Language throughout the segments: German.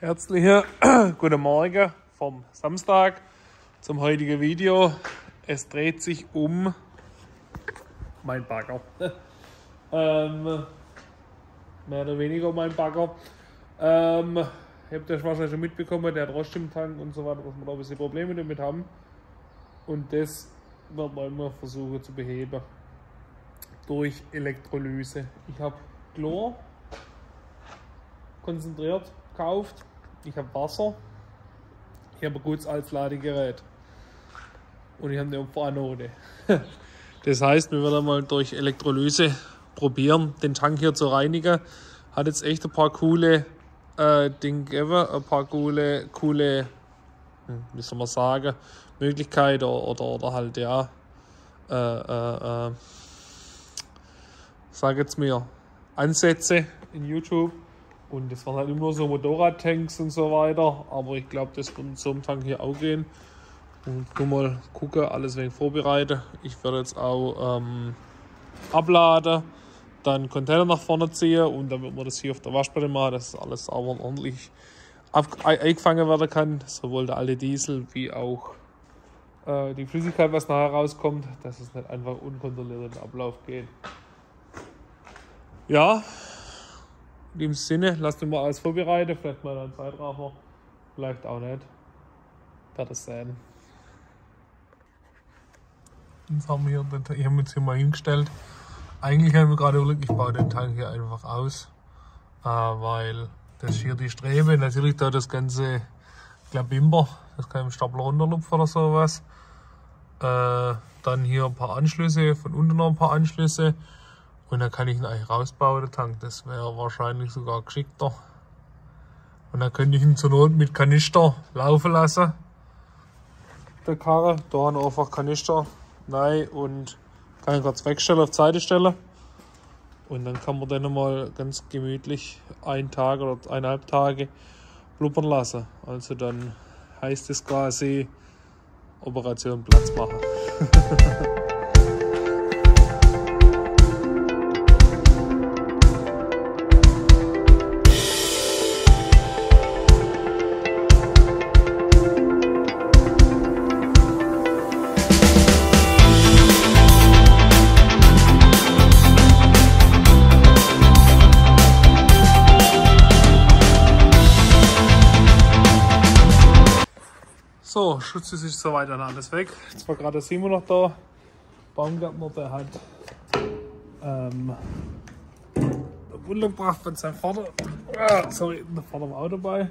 Herzliche guten Morgen vom Samstag zum heutigen Video. Es dreht sich um mein Bagger. ähm, mehr oder weniger um mein Bagger. Ähm, ihr habt ja wahrscheinlich schon mitbekommen, der hat Rost im Tank und so weiter, dass wir da ein bisschen Probleme damit haben. Und das werden wir immer versuchen zu beheben durch Elektrolyse. Ich habe Chlor konzentriert gekauft ich habe Wasser, ich habe ein gutes Altladegerät und ich habe eine Opferanode. Das heißt, wir werden mal durch Elektrolyse probieren, den Tank hier zu reinigen. Hat jetzt echt ein paar coole äh, Dinge gegeben, ein paar coole, coole, hm, wie soll man sagen, Möglichkeiten oder, oder halt ja, äh, äh, äh, sag jetzt mir, Ansätze in YouTube und das waren halt immer so Motorradtanks und so weiter. Aber ich glaube, das wird mit so einem Tank hier auch gehen. Und nur mal gucken, alles wegen vorbereiten. Ich werde jetzt auch ähm, abladen, dann Container nach vorne ziehen und dann wird man das hier auf der Waschplatte machen, dass alles sauber und ordentlich eingefangen werden kann. Sowohl der alte Diesel wie auch äh, die Flüssigkeit, was nachher rauskommt, dass es nicht einfach unkontrolliert in den Ablauf geht. Ja, in dem Sinne, lasst uns mal alles vorbereiten, vielleicht mal einen Zeitraffer, vielleicht auch nicht. Wird es sein. Jetzt haben wir hier, ich habe jetzt hier mal hingestellt. Eigentlich haben wir gerade überlegt, ich baue den Tank hier einfach aus, äh, weil das hier die Strebe, natürlich da das ganze Klabimber, das kann im Stapler runterlupfen oder sowas. Äh, dann hier ein paar Anschlüsse, von unten noch ein paar Anschlüsse und dann kann ich ihn eigentlich rausbauen, der Tank. Das wäre wahrscheinlich sogar geschickter. Und dann könnte ich ihn zur Not mit Kanister laufen lassen. Der Karre, da haben wir einfach Kanister rein und kann ihn kurz wegstellen, auf Seite stellen. Und dann kann man den mal ganz gemütlich einen Tag oder eineinhalb Tage blubbern lassen. Also dann heißt es quasi Operation Platz machen. Schutz ist soweit dann alles weg. Jetzt war gerade Simon noch da. Baumgärtner, der hat ähm, Wunder gebracht von seinem Vater. Ah, sorry, der Vater war auch dabei.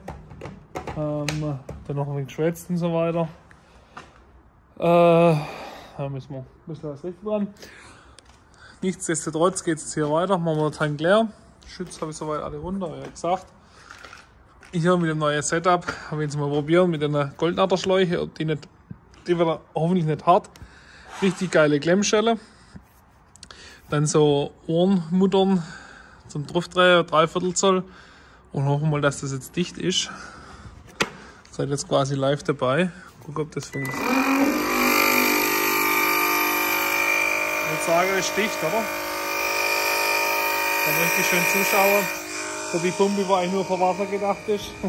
Ähm, dann noch ein wenig geschwätzt und so weiter. Äh, da müssen wir ein bisschen was richten dran. Nichtsdestotrotz geht es jetzt hier weiter. Machen wir den Tank leer. Schütz habe ich soweit alle runter, wie gesagt. Ich habe mit dem neuen Setup, habe jetzt mal probieren mit einer Goldnaderschläuche, ob die nicht, die wird hoffentlich nicht hart. Richtig geile Klemmschelle. Dann so Ohrenmuttern zum Draufdrehen, dreiviertel Zoll. Und hoffen mal, dass das jetzt dicht ist. Seid jetzt quasi live dabei. Guck, ob das funktioniert. Ich würde sagen, ist dicht, oder? Kann richtig schön zuschauen. Für die Pumpe, die eigentlich nur für Wasser gedacht ist.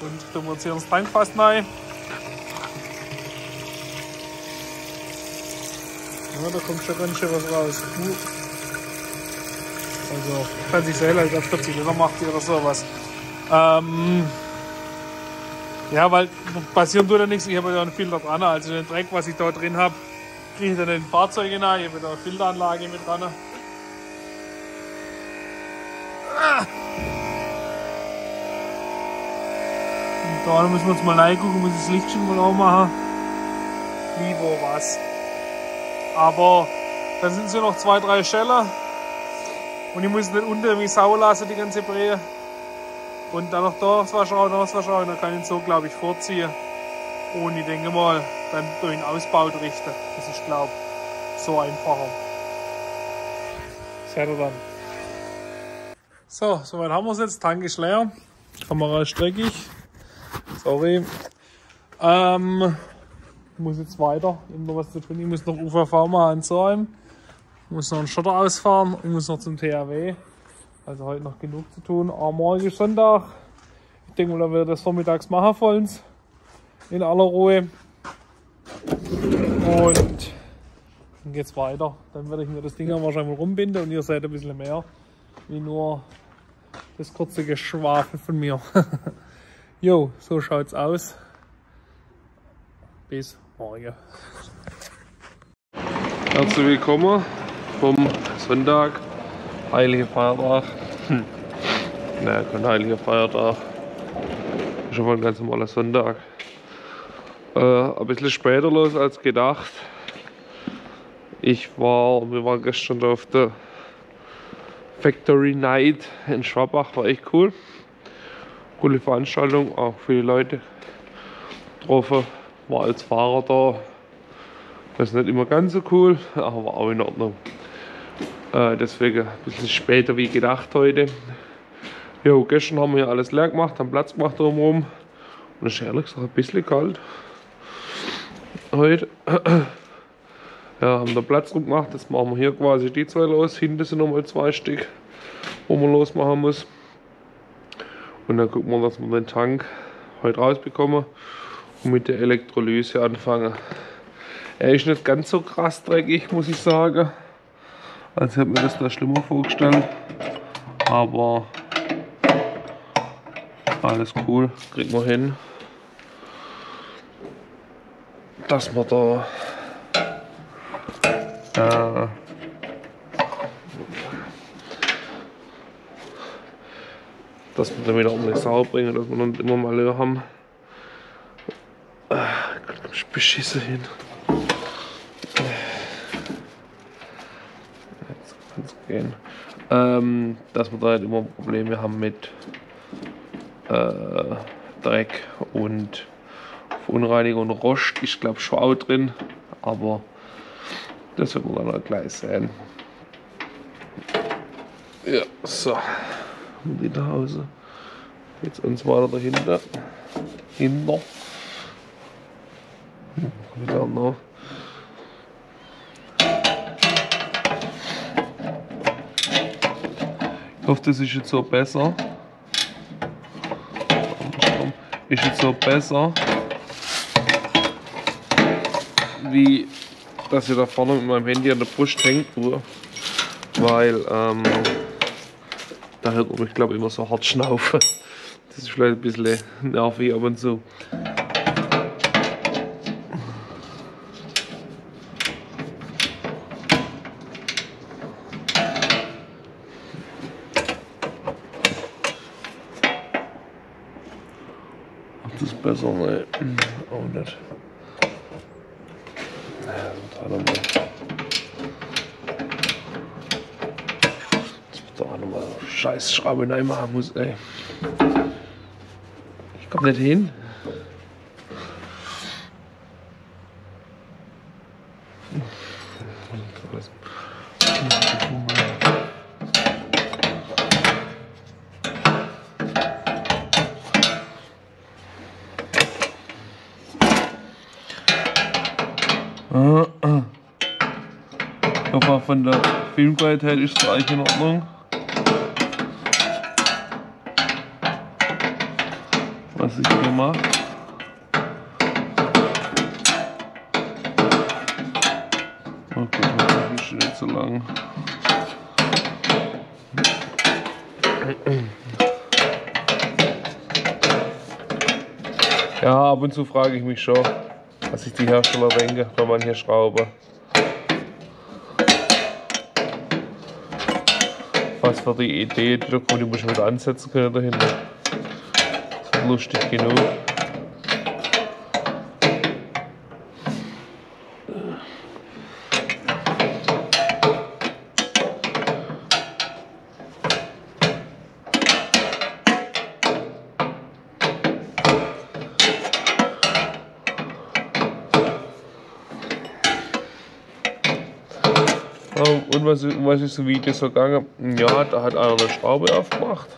Und tun wir jetzt hier ins Tankfass rein. Ja, da kommt schon ganz schön was raus. Also kann sich sehen, als ob 40 Liter macht oder sowas. Ähm, ja, weil passieren tut ja nichts. Ich habe ja einen Filter dran. Also den Dreck, was ich da drin habe, kriege ich dann in den Fahrzeugen rein. Ich habe da eine Filteranlage mit dran. Da müssen wir uns mal reingucken, muss das Licht schon mal auch machen. Wie, wo, was. Aber dann sind ja noch zwei, drei Scheller. Und ich muss nicht unter mich sauer lassen, die ganze Brähe. Und dann noch da was schauen, noch was schauen. Dann kann ich ihn so, glaube ich, vorziehen. Und ich denke mal, dann durch den Ausbau richten. Das ist, glaube ich, so einfacher. Seid ihr dann. So, soweit haben wir es jetzt. Tank ist leer. Kamera ist dreckig. Sorry. Ähm, ich muss jetzt weiter. Immer was zu tun. Ich muss noch UVV mal anzäumen. Ich muss noch einen Schotter ausfahren. Ich muss noch zum THW. Also heute noch genug zu tun. Aber morgen ist Sonntag. denke mal, da ich das vormittags machen vollends. In aller Ruhe. Und dann geht's weiter. Dann werde ich mir das Ding wahrscheinlich mal rumbinden und ihr seid ein bisschen mehr wie nur das kurze Geschwafel von mir. jo, so schaut's aus. Bis morgen. Herzlich willkommen vom Sonntag, Heiliger Feiertag. Hm. Naja, kein Heiliger Feiertag. Schon mal ein ganz normaler Sonntag. Äh, ein bisschen später los als gedacht. Ich war, wir waren gestern auf der Factory Night in Schwabach, war echt cool. Coole Veranstaltung, auch viele Leute getroffen. War als Fahrer da. Das ist nicht immer ganz so cool, aber war auch in Ordnung. Äh, deswegen ein bisschen später wie gedacht heute. Jo, gestern haben wir hier alles leer gemacht, haben Platz gemacht drumherum. Und es ist ehrlich gesagt ein bisschen kalt. Heute. Ja, haben da Platz drum gemacht. Jetzt machen wir hier quasi die zwei los. Hinten sind nochmal zwei Stück, wo man losmachen muss. Und dann gucken wir, dass wir den Tank heute rausbekommen und mit der Elektrolyse anfangen. Er ist nicht ganz so krass dreckig, muss ich sagen. Also habe mir das da schlimmer vorgestellt. Aber alles cool, kriegen wir hin. Dass wir da äh, dass wir dann wieder ordentlich sauber bringen, dass wir dann immer mal Löhr haben. Äh, ich beschissen hin. Jetzt kann es gehen. Ähm, dass wir da halt immer Probleme haben mit äh, Dreck und Verunreinigung und Rost. Ich glaube schon auch drin, aber das wird man dann auch gleich sehen. Ja, so. Und nach Hause. Jetzt uns weiter dahinter. Hinter. Wieder noch. Ich hoffe, das ist jetzt so besser. Ist jetzt so besser wie dass ihr da vorne mit meinem Handy an der Brust hängt, weil ähm, da hört man mich glaube ich immer so hart schnaufen. Das ist vielleicht ein bisschen nervig ab und zu. Das ist besser, ne? Auch nicht. Da nochmal. Dass man da nochmal scheiß Schraube rein machen muss, ey. Ich komm nicht hin. Aber von der Filmqualität ist es eigentlich in Ordnung. Was ich hier mache. Okay, das ist nicht so lang. Ja, ab und zu frage ich mich schon, was sich die Hersteller denken bei manchen Schrauben. Was für die Idee, da die muss ich wieder ansetzen können dahinter. Lustig genug. Und was, was ist so wie das so gegangen? Ja, da hat einer eine Schraube aufgemacht.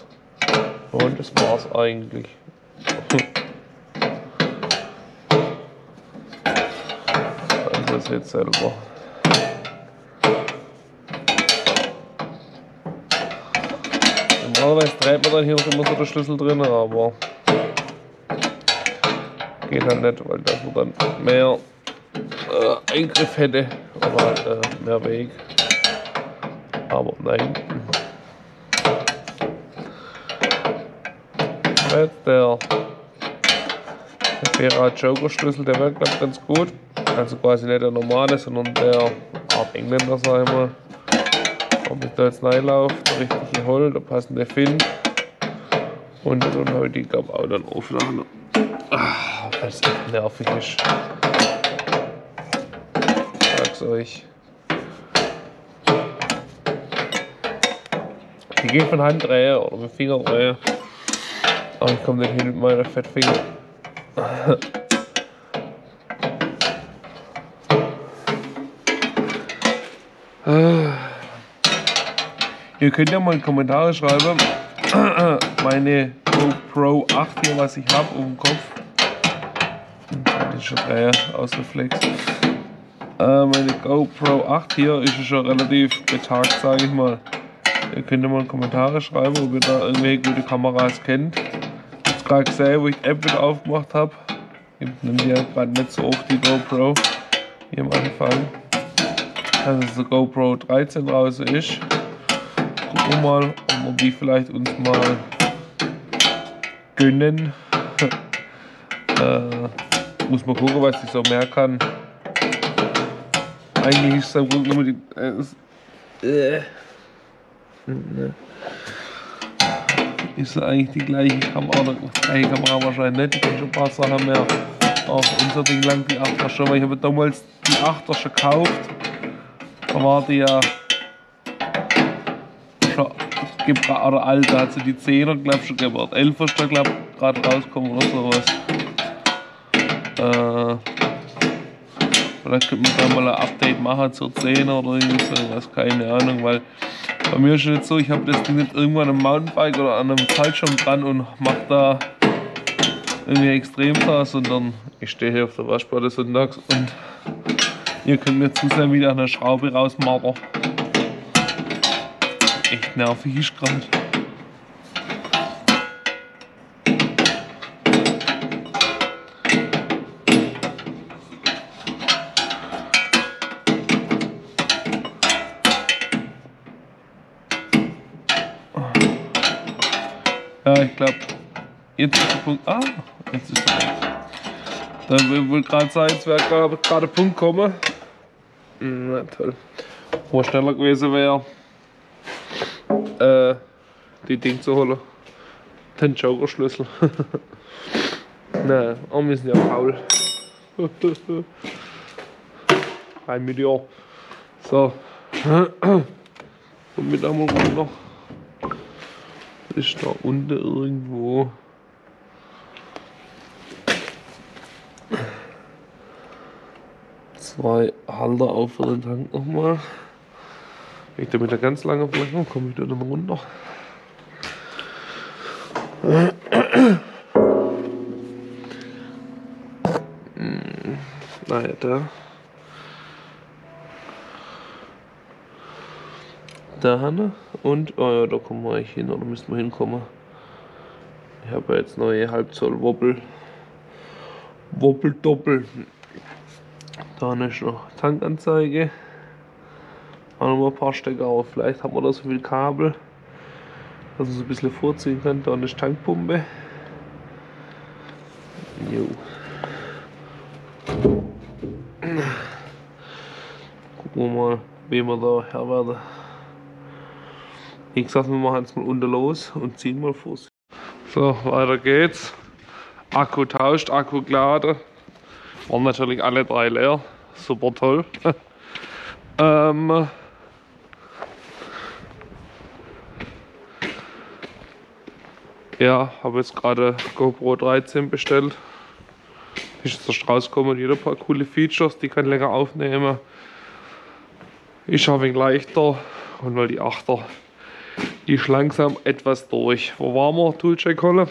Und das war's eigentlich. Jetzt selber. Normalerweise dreht man dann hier noch immer so den Schlüssel drin, aber geht halt nicht, weil das man dann mehr äh, Eingriff hätte oder äh, mehr Weg. Aber nein. Jetzt der, Fera Joker Schlüssel, der wirkt ganz gut. Also quasi nicht der normale, sondern der Art Engländer, sag ich mal. Ob ich da jetzt reinlaufe, der richtige Hol, der passende Finn. Und dann heute, ich glaube, auch dann aufladen. Ah, weil es echt nervig ist. Ich sag's euch. Die geht von Hand drehen oder mit Finger drehen. Aber ich komme nicht hin mit meinen Fettfinger. Ihr könnt ja mal in Kommentare schreiben, meine GoPro 8 hier, was ich habe, um den Kopf. Das ist schon drei aus. Äh, meine GoPro 8 hier ist schon relativ betagt, sage ich mal. Ihr könnt ja mal in Kommentare schreiben, ob ihr da irgendwelche gute Kameras kennt. Ich habe gerade gesehen, wo ich App wieder aufgemacht habe. Ich nehme ja gerade nicht so oft die GoPro hier am Anfang. Also so GoPro 13 draußen ist. Gucken wir mal, ob die vielleicht uns mal gönnen. äh, muss man gucken, was ich so mehr kann. Eigentlich ist es im Grunde genommen die. Äh, äh. Ist eigentlich die gleiche Kamera, gleiche Kamera wahrscheinlich nicht. Ich kann schon ein paar Sachen mehr auf unser Ding lang, die 8er schon, weil ich habe damals die 8er schon gekauft. Da war die ja oder alt, da hat sie die 10er, glaube ich, schon gebaut. 11er ist da, glaube ich, gerade rauskommen oder sowas. Äh, vielleicht könnte man da mal ein Update machen zur 10er oder irgendwie sowas, keine Ahnung, weil bei mir ist es nicht so, ich habe das Ding nicht irgendwann am Mountainbike oder an einem Fallschirm dran und mache da irgendwie extrem da, sondern ich stehe hier auf der Waschplatte sonntags und ihr könnt mir zusehen, wie ich eine Schraube rausmache. Nervig ist gerade. Ja, ich glaube, jetzt ist der Punkt. Ah, jetzt ist der Punkt. Da will gerade sein, es wäre gerade der Punkt kommen. Hm, na toll. Wo schneller gewesen wäre, äh, die Ding zu holen. Den Joker-Schlüssel. Nein, aber wir sind ja faul. Ein Million. So. Und mit einmal runter. Ist da unten irgendwo. Zwei Halter auf für den Tank nochmal. Wenn ich da mit der ganz lange Flasche komme ich da nochmal runter. Hm, naja, da. Da Hanne und oh ja, da kommen wir eigentlich hin oder müssen wir hinkommen. Ich habe jetzt neue Halbzoll Wobbel. Wobbel Doppel. Da ist noch Tankanzeige. Noch mal ein paar Stecker, aber vielleicht haben wir da so viel Kabel, dass man so ein bisschen vorziehen kann. Da ist Tankpumpe. Jo. Gucken wir mal, wie wir da her werden. Wie gesagt, wir machen jetzt mal unter los und ziehen mal vor. So, weiter geht's. Akku tauscht, Akku geladen. Waren natürlich alle drei leer. Super toll. ähm, ja, habe jetzt gerade GoPro 13 bestellt. Ist jetzt erst rausgekommen, jeder paar coole Features, die kann länger aufnehmen. Ist ein wenig leichter und weil die 8er ist langsam etwas durch. Wo waren wir? Toolcheck holen.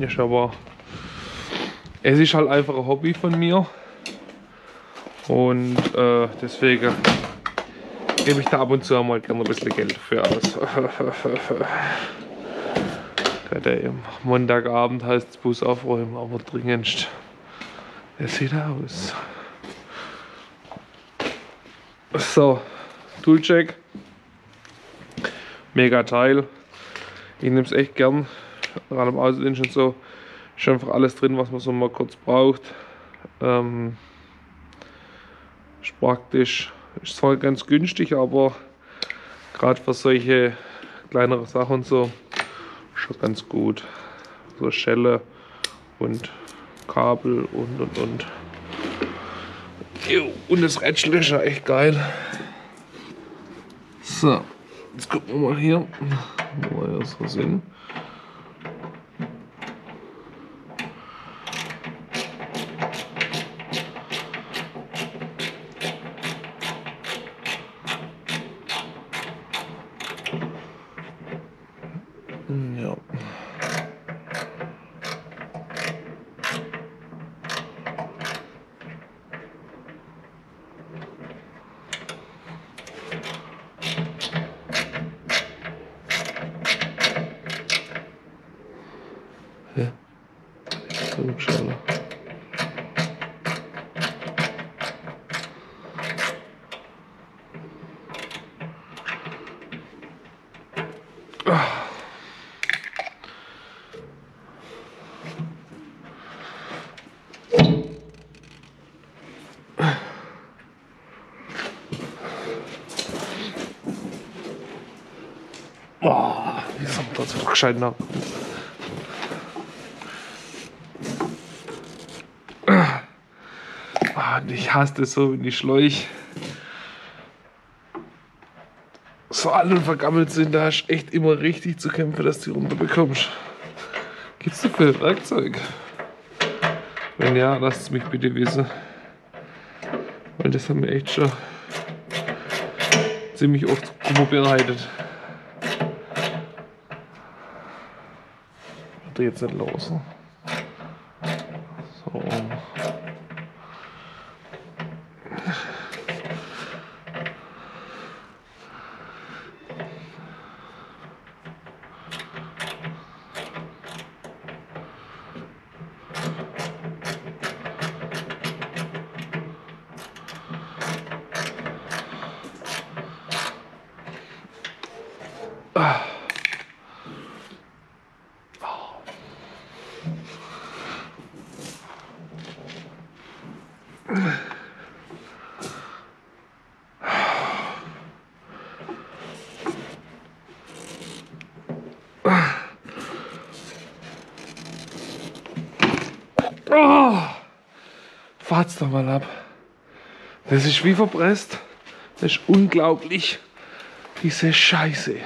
Ist aber. Es ist halt einfach ein Hobby von mir. Und äh, deswegen gebe ich da ab und zu mal gerne ein bisschen Geld für aus. Gerade am Montagabend heißt es Bus aufräumen, aber dringendst. Er sieht aus. So, Toolcheck. Mega Teil. Ich nehme es echt gern. Gerade am Außendienst und so. Ist einfach alles drin, was man so mal kurz braucht. Ähm, ist praktisch. Ist zwar ganz günstig, aber gerade für solche kleinere Sachen und so schon ganz gut. So Schelle und Kabel und und und. Und das ja echt geil. So, jetzt gucken wir mal hier, wo wir so sind. Nach. Ah, ich hasse das so, wenn die Schläuche so alt und vergammelt sind. Da hast du echt immer richtig zu kämpfen, dass du die runterbekommst. Gibt's dafür Werkzeug? Wenn ja, lasst es mich bitte wissen. Weil das haben wir echt schon ziemlich oft vorbereitet. Wird jetzt nicht los. Ne? So. Fahrt's doch mal ab. Das ist wie verpresst. Das ist unglaublich. Diese Scheiße.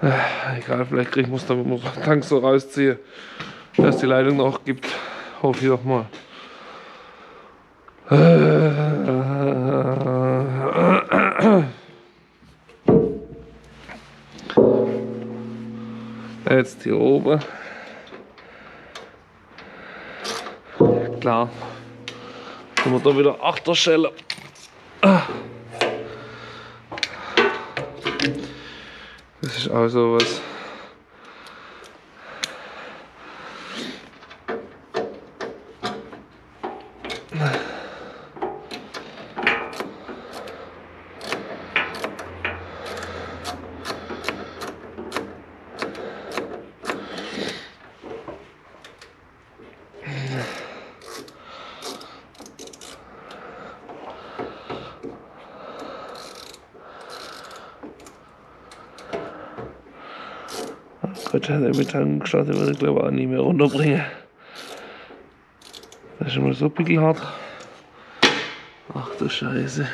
Äh, egal, vielleicht kriege ich muss damit den Tank so rausziehen, dass die Leitung noch gibt. Hoffe ich doch mal. Jetzt hier oben. Klar. Haben wir da wieder Achterschelle. Das ist auch so was. Gott, der Metall gestartet würde ich glaube auch nicht mehr runterbringen. Das ist schon mal so pickelhart. Ach du Scheiße.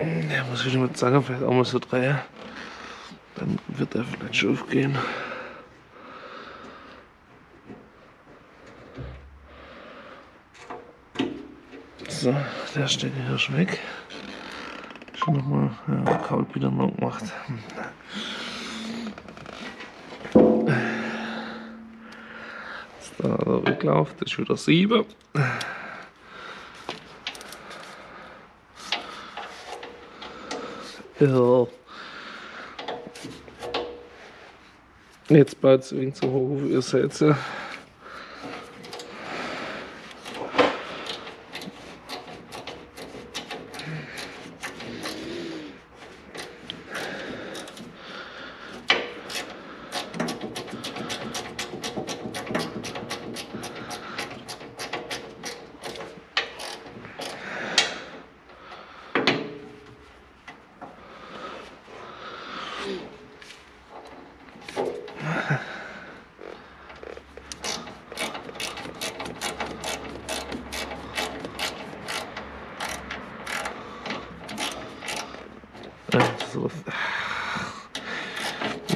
Der muss wieder mit Zange vielleicht auch mal so drehen. Dann wird er vielleicht schon aufgehen. So, der steht hier schon weg. Schon nochmal ja, kalt wieder noch gemacht. Da der Rücklauf, das ist wieder 7. Ja. Jetzt baut es wegen zu hoch, wie ihr seht.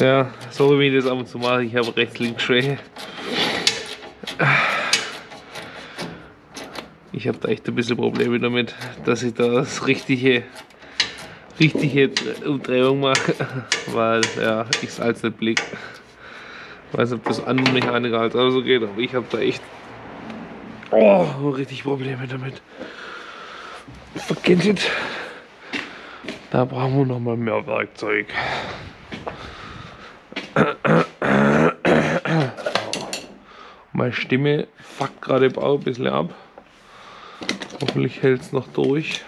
Ja, so wie ich ab und zu mache, ich habe habe da echt ein bisschen Probleme damit, dass ich da das richtige, richtige Umdrehung mache, weil ja, ich es als nicht blick. Ich weiß nicht, ob das andere Mechaniker halt auch so geht, aber ich habe da echt oh, richtig Probleme damit. Verkennt it. Da brauchen wir noch mal mehr Werkzeug. Meine Stimme fuckt gerade Bau ein bisschen ab. Hoffentlich hält es noch durch.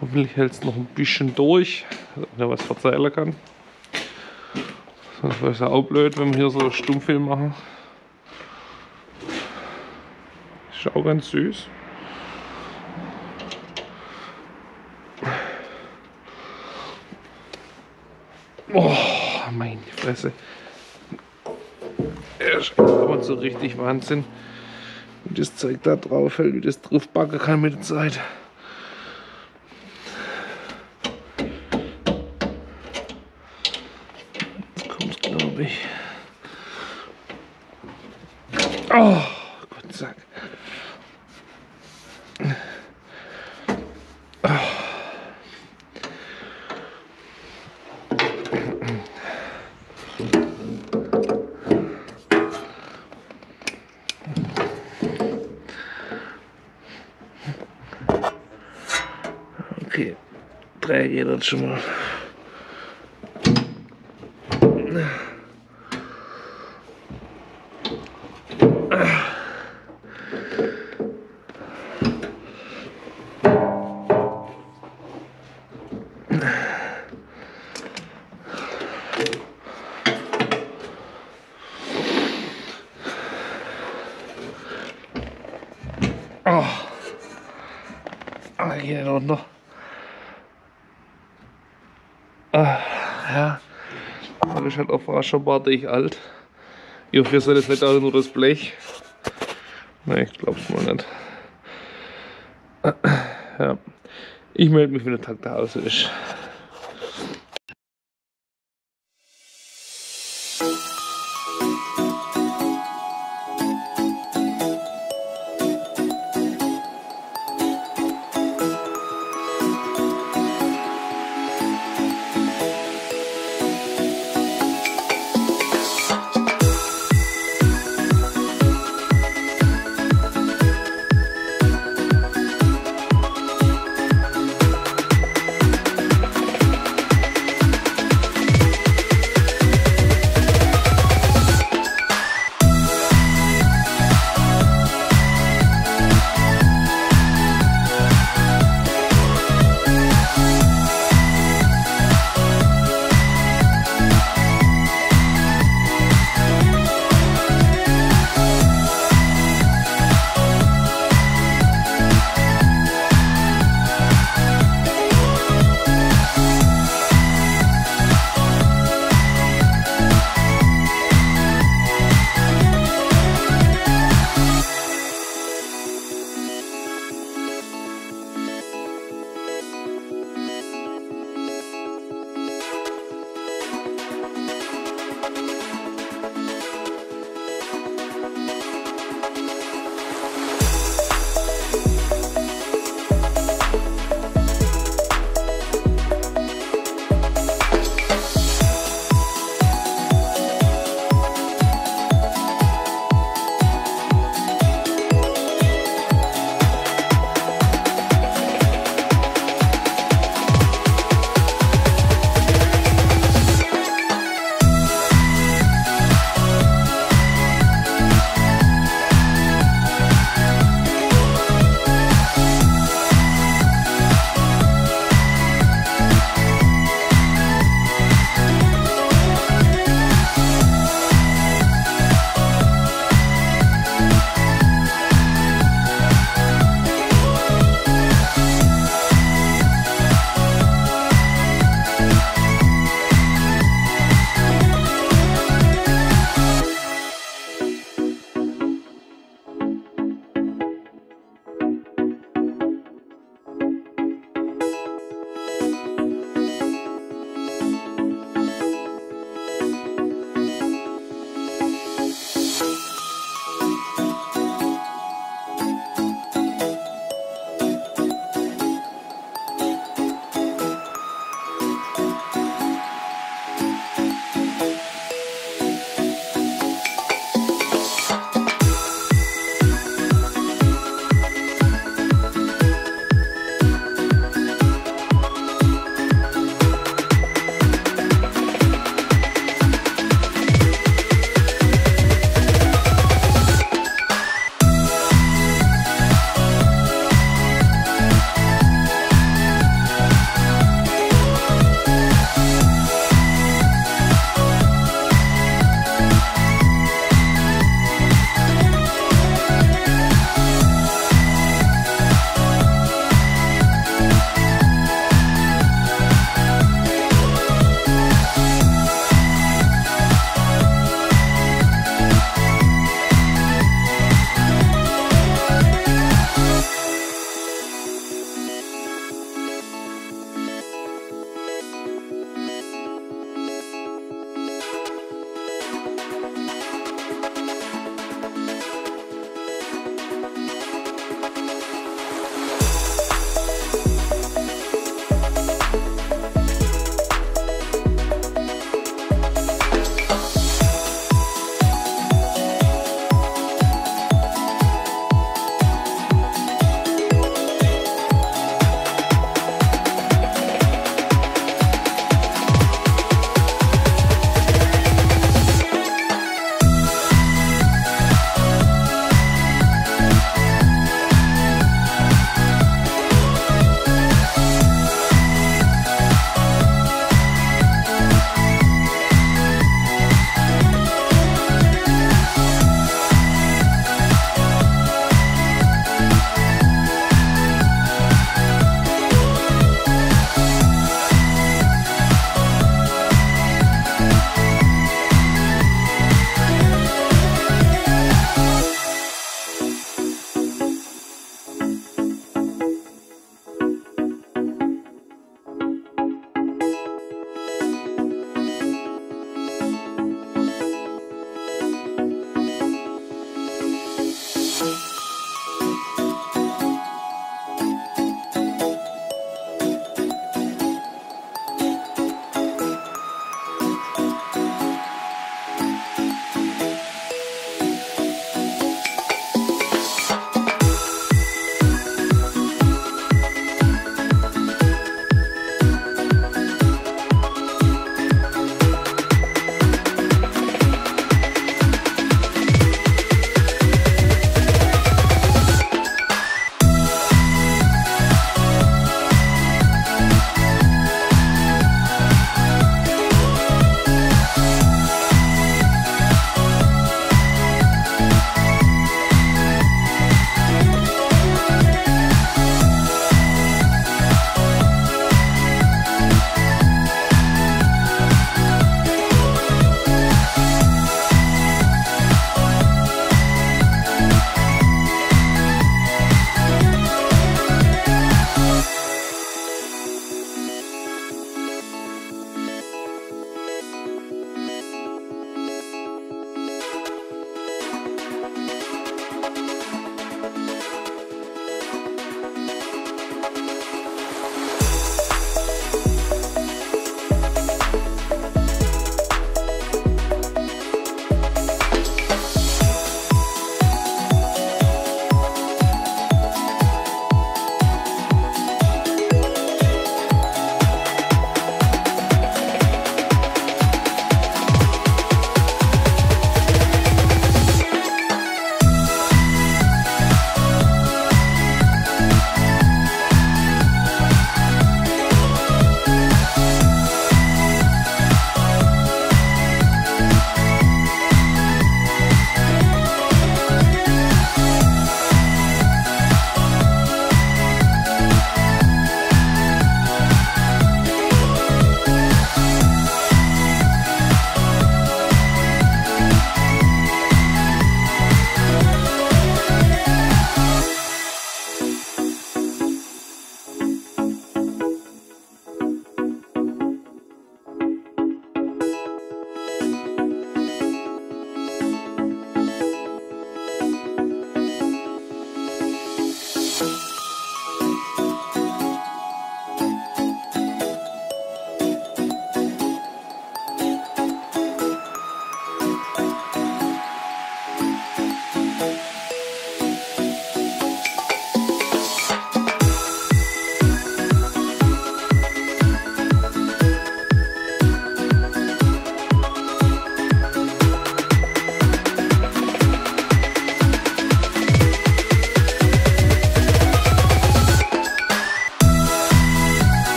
Hoffentlich hält es noch ein bisschen durch, dass was verzeihen kann. Sonst wäre es ja auch blöd, wenn wir hier so Stummfilm machen. Ist auch ganz süß. Oh, meine Fresse. Er ist aber so richtig Wahnsinn. Wie das Zeug da drauf fällt, wie das drauf kann mit der Zeit. Jetzt kommt glaube ich. Oh, Gott sei Dank. Okay, drei geht das schon halt auf Raschenbart ich alt. Ich hoffe, ihr seid jetzt nicht auch nur das Blech. Nein, ich glaub's mal nicht. Ja. Ich melde mich, wenn der Tag da ist.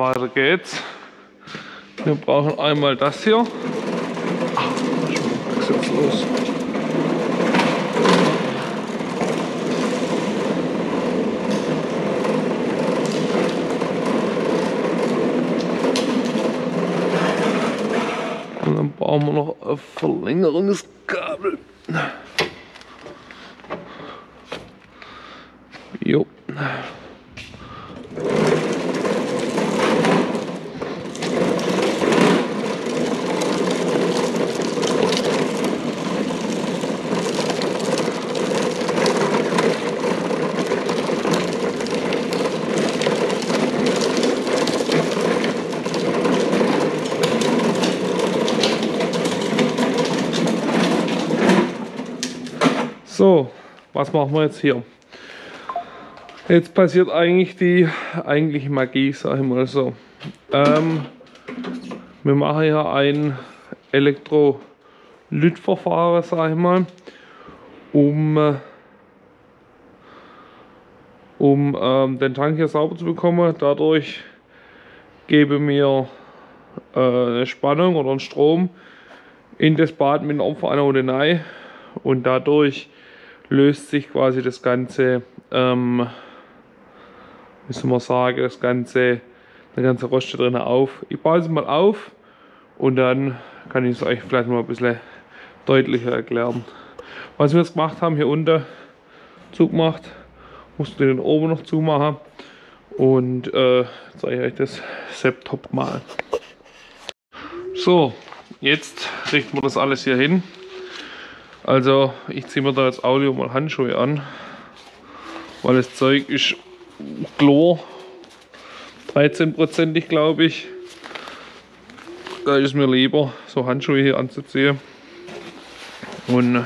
Weiter geht's. Wir brauchen einmal das hier. Ach, was ist jetzt los? Und dann brauchen wir noch ein Verlängerungskabel. Jo. So, was machen wir jetzt hier? Jetzt passiert eigentlich die eigentliche Magie, sag ich mal so. Ähm, wir machen hier ein Elektrolytverfahren, sag ich mal, um, äh, um ähm, den Tank hier sauber zu bekommen. Dadurch gebe mir äh, eine Spannung oder einen Strom in das Bad mit einer Opferanode rein und dadurch löst sich quasi das ganze, ähm, wie soll man sagen, das ganze, der ganze Rost drin auf. Ich baue es mal auf und dann kann ich es euch vielleicht mal ein bisschen deutlicher erklären. Was wir jetzt gemacht haben, hier unten zugemacht, mussten den oben noch zumachen und äh, zeige euch das Septop mal. So, jetzt richten wir das alles hier hin. Also ich ziehe mir da jetzt Audio mal Handschuhe an, weil das Zeug ist Chlor, 13%ig glaube ich. Da ist mir lieber, so Handschuhe hier anzuziehen. Und äh,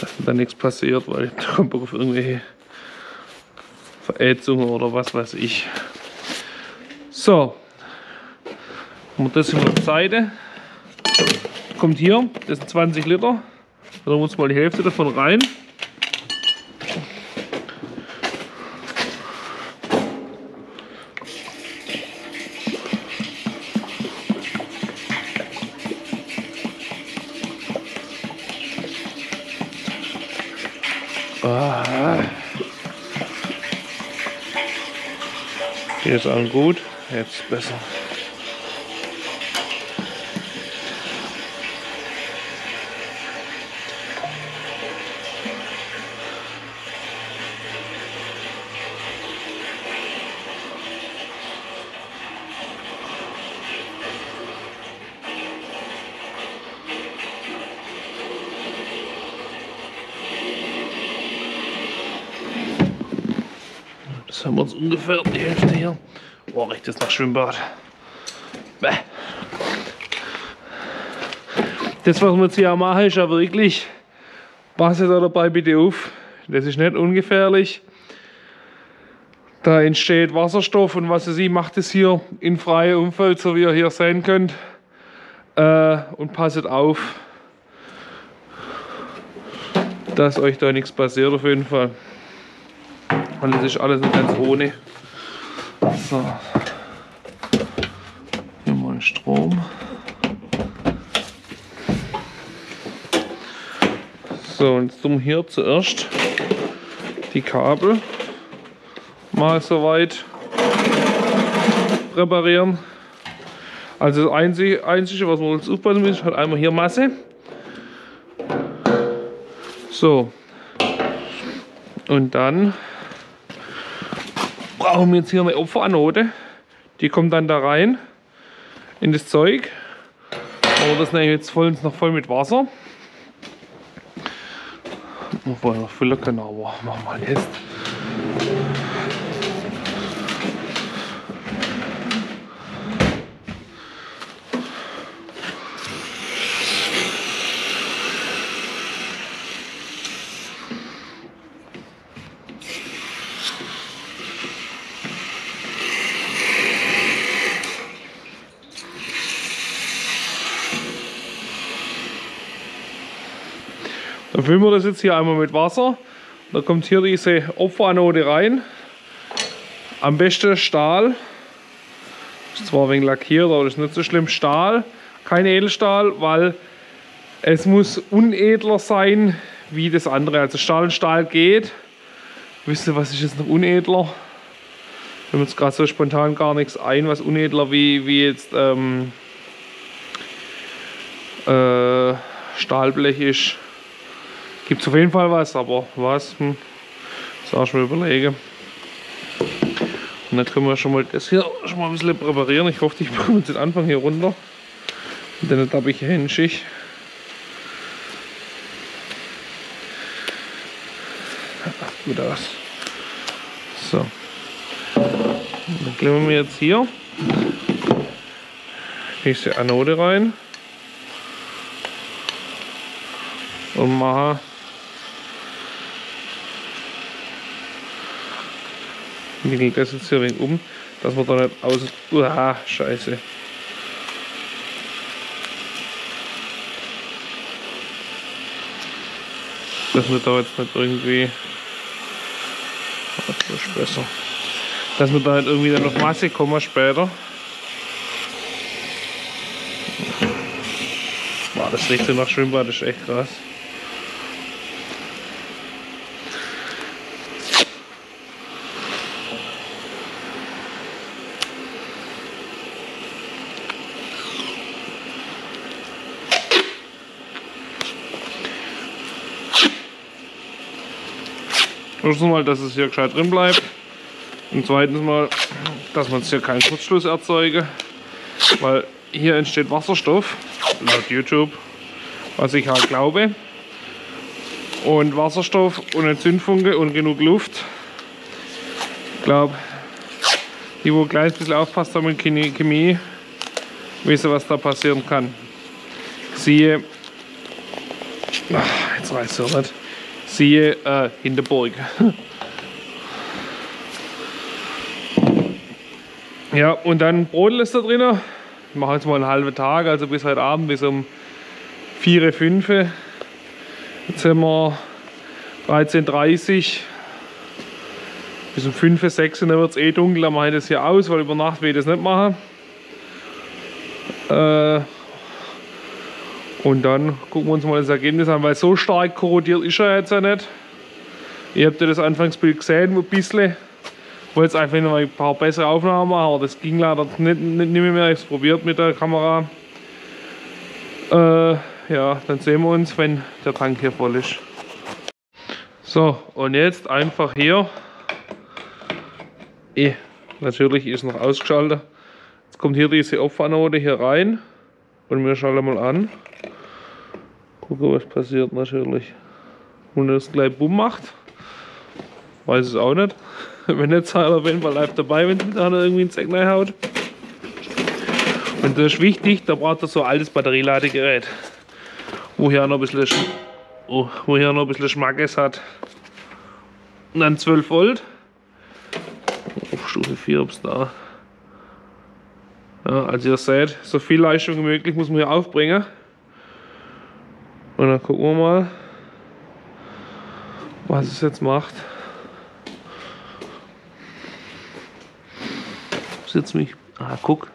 dass da nichts passiert, weil da kommt auf irgendwelche Verätzungen oder was weiß ich. So, wir das über die Seite kommt hier, das sind 20 Liter. Da muss mal die Hälfte davon rein. Ah. Hier ist auch gut, jetzt besser. Ungefähr die Hälfte hier. Boah, riecht das nach Schwimmbad. Bäh. Das, was wir jetzt hier machen, ist ja wirklich, passt da dabei bitte auf. Das ist nicht ungefährlich. Da entsteht Wasserstoff und was sie macht es hier in freiem Umfeld, so wie ihr hier sehen könnt. Äh, und passet auf, dass euch da nichts passiert auf jeden Fall. Und das ist alles nicht ganz ohne. So. Hier mal Strom. So, und jetzt tun hier zuerst die Kabel mal soweit präparieren. Also das Einzige, Einzige was wir uns aufpassen müssen, ist halt einmal hier Masse. So. Und dann wir jetzt hier eine Opferanode. Die kommt dann da rein in das Zeug. Aber das nehme ich jetzt voll, noch voll mit Wasser. Obwohl noch füllen können, aber machen wir jetzt. Füllen wir das jetzt hier einmal mit Wasser. Da kommt hier diese Opferanode rein. Am besten Stahl. Ist zwar ein wenig lackiert, aber das ist nicht so schlimm. Stahl, kein Edelstahl, weil es muss unedler sein wie das andere. Also Stahl und Stahl geht. Wisst ihr, was ist jetzt noch unedler? Wir haben jetzt gerade so spontan gar nichts ein, was unedler wie, wie jetzt ähm, äh, Stahlblech ist. Gibt es auf jeden Fall was, aber was? Hm. Das auch schon mal überlegen. Und dann können wir schon mal das hier schon mal ein bisschen präparieren. Ich hoffe, ich bekomme jetzt den Anfang hier runter. Und dann habe ich hier Hänschig. Gut aus. So. Dann klemmen wir jetzt hier diese Anode rein und machen wickel das jetzt hier ein wenig um, dass wir da nicht aus... Uah, scheiße. Dass wir da jetzt nicht irgendwie... Das ist besser. Dass wir da nicht irgendwie dann auf Masse kommen später. Das riecht so nach Schwimmbad, das ist echt krass. Erstens mal, dass es hier gescheit drin bleibt. Und zweitens mal, dass man hier keinen Kurzschluss erzeuge. Weil hier entsteht Wasserstoff, laut YouTube, was ich halt glaube. Und Wasserstoff und ein Zündfunke und genug Luft. Ich glaube, die, wo gleich ein bisschen aufpasst haben in Chemie, wissen, was da passieren kann. Siehe, ach, jetzt weiß ich nicht siehe äh, Hinterburg. ja, und dann Brodel ist da drin. Ich mache jetzt mal einen halben Tag, also bis heute Abend, bis um 4, 5. Jetzt sind wir 13.30 bis um 5, 6 dann wird es eh dunkel, dann mache ich das hier aus, weil über Nacht will ich das nicht machen. Äh, und dann gucken wir uns mal das Ergebnis an, weil so stark korrodiert ist er jetzt ja nicht. Ihr habt ja das Anfangsbild gesehen, ein bisschen. Ich wollte jetzt einfach noch ein paar bessere Aufnahmen machen, aber das ging leider nicht, nicht, nicht mehr. Ich habe es probiert mit der Kamera. Äh, ja, dann sehen wir uns, wenn der Tank hier voll ist. So, und jetzt einfach hier. Eh, natürlich ist noch ausgeschaltet. Jetzt kommt hier diese Opfanode hier rein und wir schalten mal an. Gucken, was passiert natürlich. Und das gleich Bumm macht. Weiß es auch nicht. Wenn sei er auf jeden Fall live dabei, wenn es mit einer irgendwie ins Eck haut. Und das ist wichtig, da braucht er so ein altes Batterieladegerät. Wo hier noch ein bisschen, oh, wo hier noch ein bisschen Schmackes hat. Und dann 12 Volt. Auf Stufe 4 ob es da. Ja, also ihr seht, so viel Leistung wie möglich muss man hier aufbringen. Und dann gucken wir mal, was es jetzt macht. Jetzt mich. Ah, guck.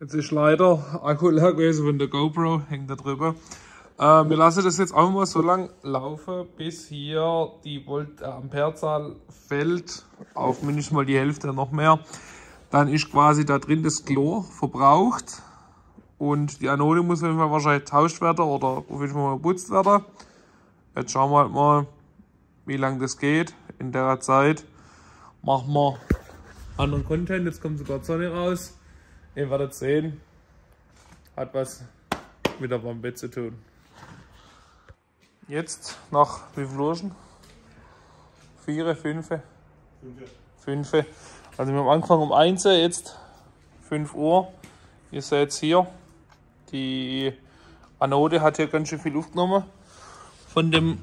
Jetzt ist leider Akku leer gewesen von der GoPro, hängt da drüber. Äh, wir lassen das jetzt auch mal so lang laufen, bis hier die Volt äh, Amperezahl fällt auf mindestens mal die Hälfte, noch mehr. Dann ist quasi da drin das Chlor verbraucht und die Anode muss auf jeden Fall wahrscheinlich getauscht werden oder auf jeden Fall mal geputzt werden. Jetzt schauen wir halt mal, wie lange das geht. In der Zeit machen wir anderen Content. Jetzt kommt sogar Sonne raus. Ihr werdet sehen, hat was mit der Bombe zu tun. Jetzt nach wie viel Uhr? Vier, fünf? Fünf. Also wir haben angefangen um 1, jetzt 5 Uhr. Ihr seht es hier, die Anode hat hier ganz schön viel aufgenommen von dem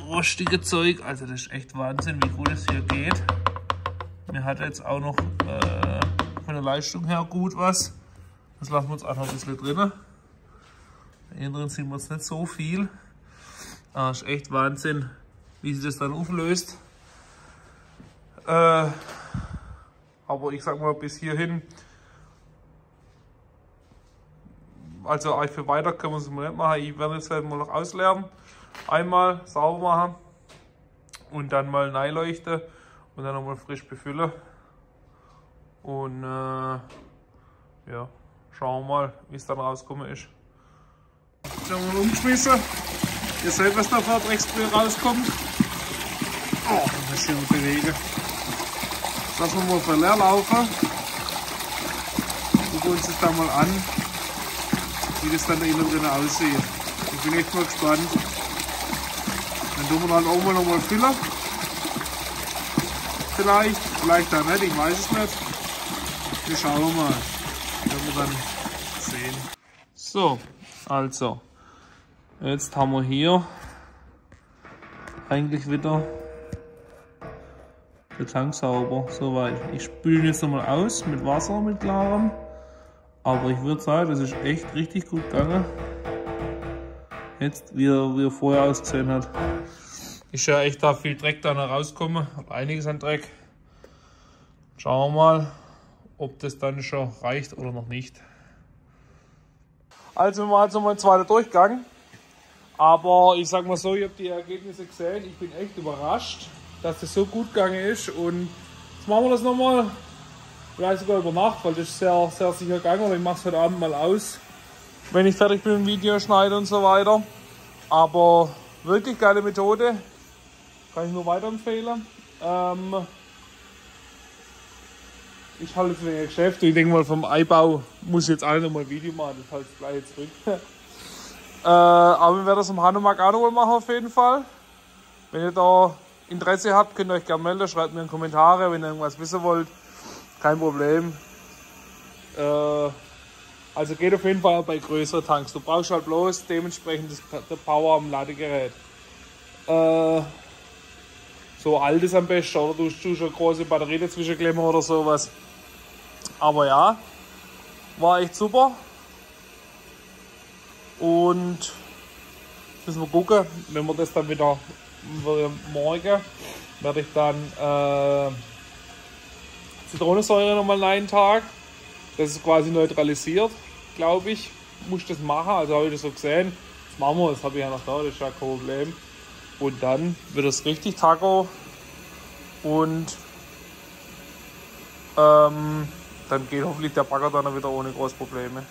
rostigen Zeug. Also das ist echt Wahnsinn, wie gut es hier geht. Mir hat jetzt auch noch äh, von der Leistung her gut was. Das lassen wir uns einfach ein bisschen drinnen. Innen drin sehen wir jetzt nicht so viel. Ah, ist echt Wahnsinn, wie sich das dann auflöst. Äh, aber ich sag mal bis hierhin, also für weiter können wir es mal nicht machen. Ich werde jetzt halt mal noch ausleeren. Einmal sauber machen und dann mal leuchten und dann nochmal frisch befüllen. Und äh, ja, schauen wir mal, wie es dann rauskommen ist. Jetzt haben wir umgeschmissen. Ihr seht, was da vor Drecksbrühe rauskommt. Oh, das schön bewegen. Lassen wir mal für leer laufen. Gucken uns das da mal an, wie das dann innen drin aussieht. Ich bin echt mal gespannt. Dann tun wir dann auch mal nochmal füllen. Vielleicht, vielleicht auch nicht, ich weiß es nicht. Wir schauen mal. Werden wir dann sehen. So, also. Jetzt haben wir hier eigentlich wieder der Tank sauber, soweit. Ich spüle jetzt nochmal aus mit Wasser, mit klarem. Aber ich würde sagen, das ist echt richtig gut gegangen. Jetzt, wie er, wie er vorher ausgesehen hat. Ist ja echt da viel Dreck da rausgekommen. Hab einiges an Dreck. Schauen wir mal, ob das dann schon reicht oder noch nicht. Also wir machen jetzt nochmal einen zweiten Durchgang. Aber ich sag mal so, ich habe die Ergebnisse gesehen. Ich bin echt überrascht, dass das so gut gegangen ist. Und jetzt machen wir das nochmal. Vielleicht sogar über Nacht, weil das ist sehr, sehr sicher gegangen. Aber ich mache es heute Abend mal aus, wenn ich fertig bin mit dem Video schneiden und so weiter. Aber wirklich geile Methode. Kann ich nur weiterempfehlen. Ähm, ich halte für ein Geschäft und ich denke mal vom Eibau muss ich jetzt auch noch mal ein Video machen, das halte ich gleich zurück. äh, aber wir werden das am Hanumak auch noch mal machen auf jeden Fall. Wenn ihr da Interesse habt, könnt ihr euch gerne melden, schreibt mir in Kommentare, wenn ihr irgendwas wissen wollt. Kein Problem. Äh, also geht auf jeden Fall bei größeren Tanks. Du brauchst halt bloß dementsprechend das, der Power am Ladegerät. Äh, so altes am besten oder du tust eine große Batterie dazwischen oder sowas. Aber ja, war echt super. Und müssen wir gucken, wenn wir das dann wieder morgen werde ich dann äh, Zitronensäure nochmal einen Tag. Das ist quasi neutralisiert, glaube ich. Muss ich das machen, also habe ich das so gesehen. Das machen wir, das habe ich ja noch da, das ist ja kein Problem. Und dann wird es richtig Taco und ähm, dann geht hoffentlich der Bagger dann wieder ohne große Probleme.